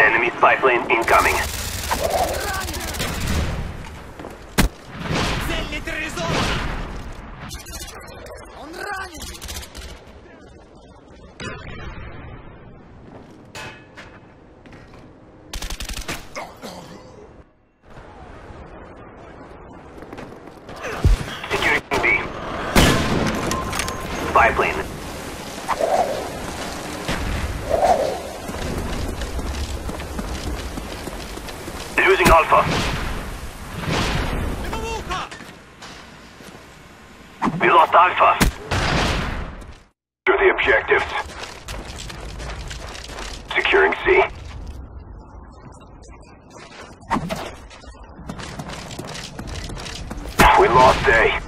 Enemy spy plane incoming. Securing plane. Losing Alpha. We lost Alpha. To the objectives. Securing C. We lost A.